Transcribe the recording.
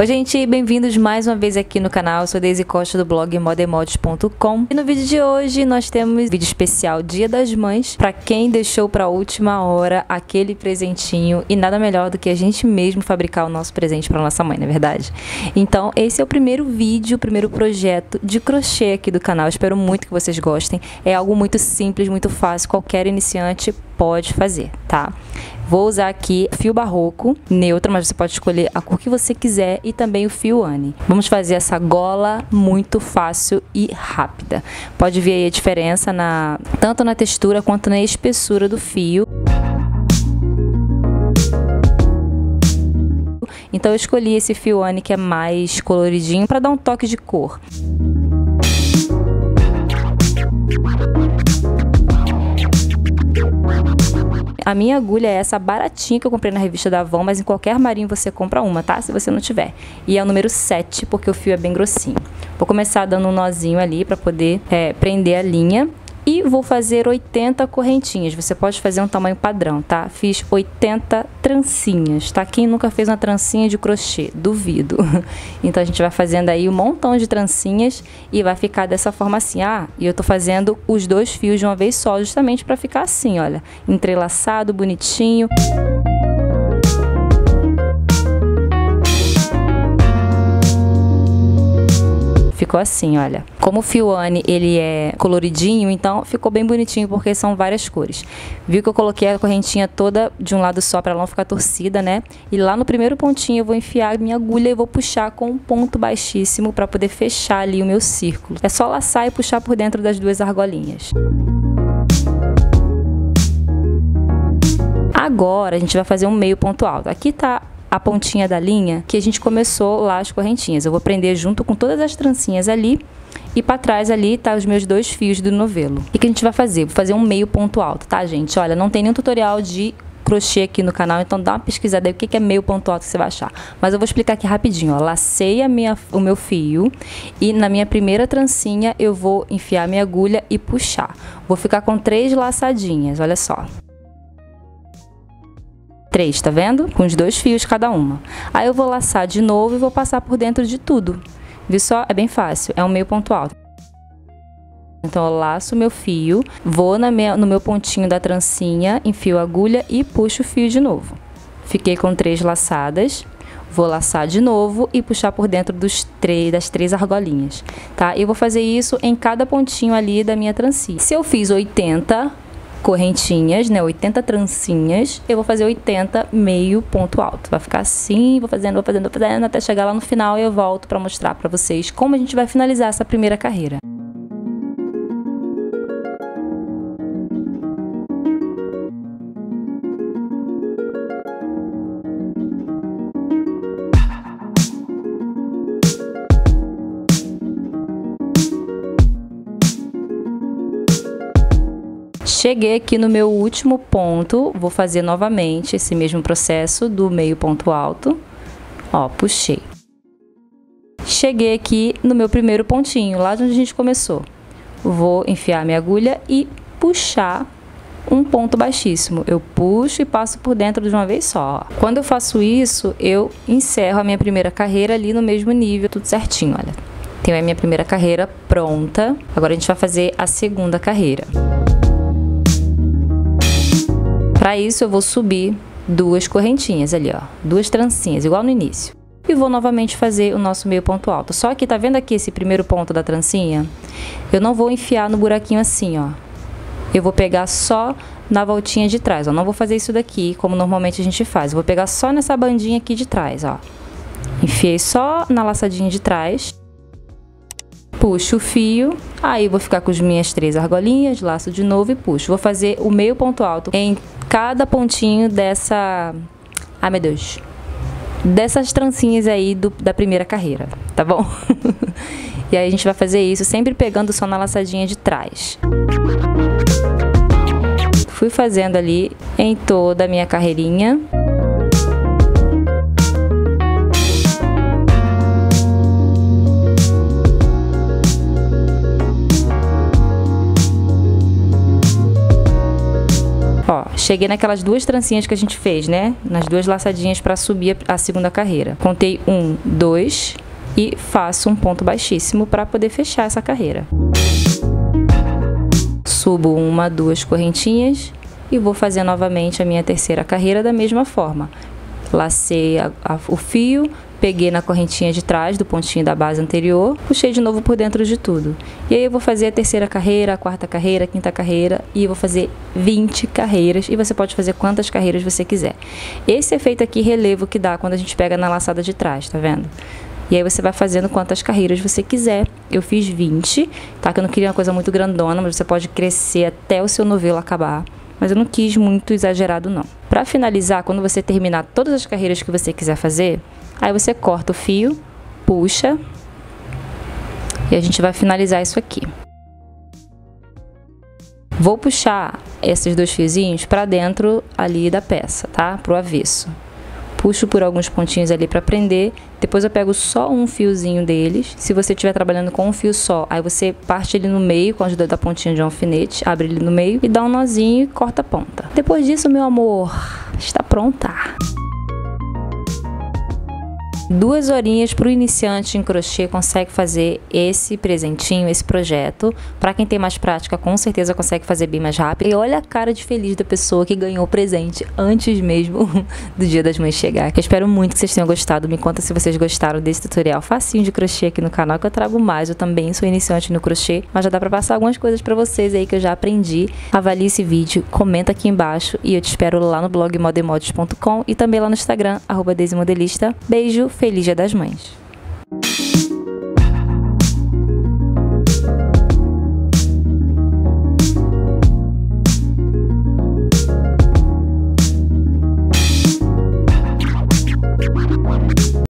Oi gente, bem-vindos mais uma vez aqui no canal, eu sou Daisy Costa do blog modemodes.com e no vídeo de hoje nós temos vídeo especial Dia das Mães para quem deixou para a última hora aquele presentinho. E nada melhor do que a gente mesmo fabricar o nosso presente para nossa mãe, não é verdade? Então esse é o primeiro vídeo, o primeiro projeto de crochê aqui do canal, espero muito que vocês gostem, é algo muito simples, muito fácil, qualquer iniciante pode fazer, tá? Vou usar aqui fio barroco, neutro, mas você pode escolher a cor que você quiser e também o fio Anne. Vamos fazer essa gola muito fácil e rápida. Pode ver aí a diferença na tanto na textura quanto na espessura do fio. Então eu escolhi esse fio Anne que é mais coloridinho para dar um toque de cor. A minha agulha é essa baratinha que eu comprei na revista da Avon, mas em qualquer marinho você compra uma, tá? Se você não tiver. E é o número 7, porque o fio é bem grossinho. Vou começar dando um nozinho ali para poder é, prender a linha. E vou fazer 80 correntinhas. Você pode fazer um tamanho padrão, tá? Fiz 80 trancinhas, tá? Quem nunca fez uma trancinha de crochê? Duvido. Então a gente vai fazendo aí um montão de trancinhas e vai ficar dessa forma assim. Ah, e eu tô fazendo os dois fios de uma vez só, justamente para ficar assim, olha, entrelaçado, bonitinho. ficou assim, olha. Como o Fioane, ele é coloridinho, então ficou bem bonitinho porque são várias cores. Viu que eu coloquei a correntinha toda de um lado só para ela não ficar torcida, né? E lá no primeiro pontinho eu vou enfiar minha agulha e vou puxar com um ponto baixíssimo para poder fechar ali o meu círculo. É só laçar e puxar por dentro das duas argolinhas. Agora a gente vai fazer um meio ponto alto. Aqui tá a pontinha da linha que a gente começou lá as correntinhas. Eu vou prender junto com todas as trancinhas ali e para trás ali tá os meus dois fios do novelo. O que a gente vai fazer? Vou fazer um meio ponto alto, tá, gente? Olha, não tem nenhum tutorial de crochê aqui no canal, então dá uma pesquisada aí o que é meio ponto alto que você vai achar. Mas eu vou explicar aqui rapidinho, ó. Lacei a minha, o meu fio e na minha primeira trancinha eu vou enfiar minha agulha e puxar. Vou ficar com três laçadinhas, olha só. Três, tá vendo? Com os dois fios cada uma. Aí eu vou laçar de novo e vou passar por dentro de tudo. Viu só? É bem fácil, é um meio ponto alto. Então eu laço meu fio, vou minha, no meu pontinho da trancinha, enfio a agulha e puxo o fio de novo. Fiquei com três laçadas, vou laçar de novo e puxar por dentro dos três, das três argolinhas, tá? Eu vou fazer isso em cada pontinho ali da minha trancinha. Se eu fiz 80, correntinhas, né, 80 trancinhas, eu vou fazer 80 meio ponto alto. Vai ficar assim, vou fazendo, vou fazendo, vou fazendo, até chegar lá no final e eu volto para mostrar para vocês como a gente vai finalizar essa primeira carreira. Cheguei aqui no meu último ponto, vou fazer novamente esse mesmo processo do meio ponto alto. Ó, puxei. Cheguei aqui no meu primeiro pontinho, lá de onde a gente começou. Vou enfiar minha agulha e puxar um ponto baixíssimo. Eu puxo e passo por dentro de uma vez só. Quando eu faço isso, eu encerro a minha primeira carreira ali no mesmo nível, tudo certinho, olha. Tenho a minha primeira carreira pronta. Agora a gente vai fazer a segunda carreira. Para isso eu vou subir duas correntinhas ali, ó, duas trancinhas, igual no início. E vou novamente fazer o nosso meio ponto alto. Só que tá vendo aqui esse primeiro ponto da trancinha? Eu não vou enfiar no buraquinho assim, ó. Eu vou pegar só na voltinha de trás, ó. Não vou fazer isso daqui, como normalmente a gente faz. Eu vou pegar só nessa bandinha aqui de trás, ó. Enfiei só na laçadinha de trás. Puxo o fio, aí vou ficar com as minhas três argolinhas, laço de novo e puxo. Vou fazer o meio ponto alto em cada pontinho dessa... Ai, meu Deus. Dessas trancinhas aí do, da primeira carreira, tá bom? e aí a gente vai fazer isso sempre pegando só na laçadinha de trás. Fui fazendo ali em toda a minha carreirinha. Cheguei naquelas duas trancinhas que a gente fez, né? Nas duas laçadinhas para subir a segunda carreira. Contei um, dois e faço um ponto baixíssimo para poder fechar essa carreira. Subo uma, duas correntinhas e vou fazer novamente a minha terceira carreira da mesma forma. Lacei a, a, o fio, peguei na correntinha de trás do pontinho da base anterior, puxei de novo por dentro de tudo. E aí eu vou fazer a terceira carreira, a quarta carreira, a quinta carreira e vou fazer 20 carreiras e você pode fazer quantas carreiras você quiser. Esse efeito aqui relevo que dá quando a gente pega na laçada de trás, tá vendo? E aí você vai fazendo quantas carreiras você quiser. Eu fiz 20, tá? Que eu não queria uma coisa muito grandona, mas você pode crescer até o seu novelo acabar. Mas eu não quis muito exagerado não. Para finalizar, quando você terminar todas as carreiras que você quiser fazer, aí você corta o fio, puxa e a gente vai finalizar isso aqui. Vou puxar esses dois fiozinhos para dentro ali da peça, tá? Pro avesso puxo por alguns pontinhos ali para prender. Depois eu pego só um fiozinho deles. Se você estiver trabalhando com um fio só, aí você parte ele no meio com a ajuda da pontinha de um alfinete, abre ele no meio e dá um nozinho e corta a ponta. Depois disso, meu amor, está pronta duas horinhas para o iniciante em crochê consegue fazer esse presentinho, esse projeto. Para quem tem mais prática, com certeza consegue fazer bem mais rápido. E olha a cara de feliz da pessoa que ganhou o presente antes mesmo do Dia das Mães chegar. Eu espero muito que vocês tenham gostado. Me conta se vocês gostaram desse tutorial facinho de crochê aqui no canal que eu trago mais. Eu também sou iniciante no crochê, mas já dá para passar algumas coisas para vocês aí que eu já aprendi. Avalie esse vídeo, comenta aqui embaixo e eu te espero lá no blog modemodes.com e também lá no Instagram, arroba Beijo, Feliz Dia das Mães!